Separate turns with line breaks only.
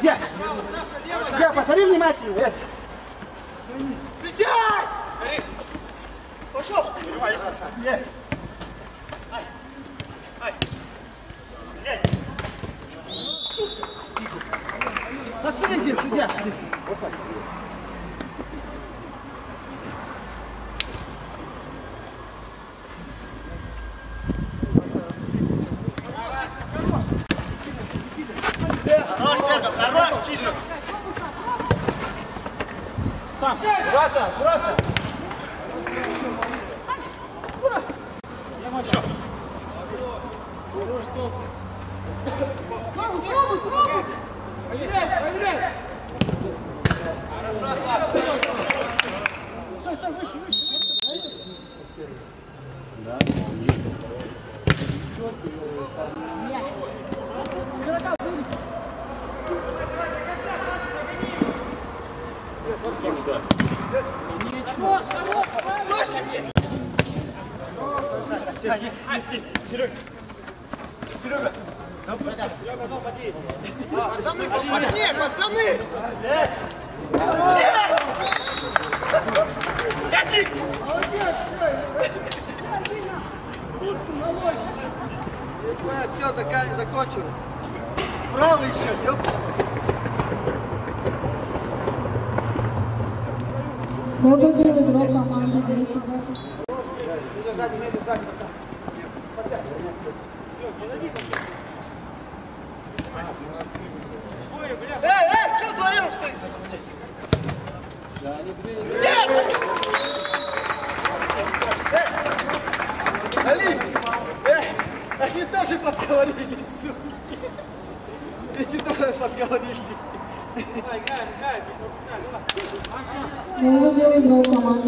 Где? Где? Посмотри внимательно. э.
Встречай!
Пошел. Где? Отсюда здесь, судья.
Хорош, Сергей, хорош, чистый.
Аккуратно, аккуратно. Проверяй, проверяй. Пацаны, пацаны! Ясик!
Все, закончил. Справа еще, ёп.
Выводили два команды действия.
Эй, эй, что вдвоем стоите? Нет! Эй, Али! Эй, они тоже подговорились, суки. Эти тоже подговорились.
Выводили два команды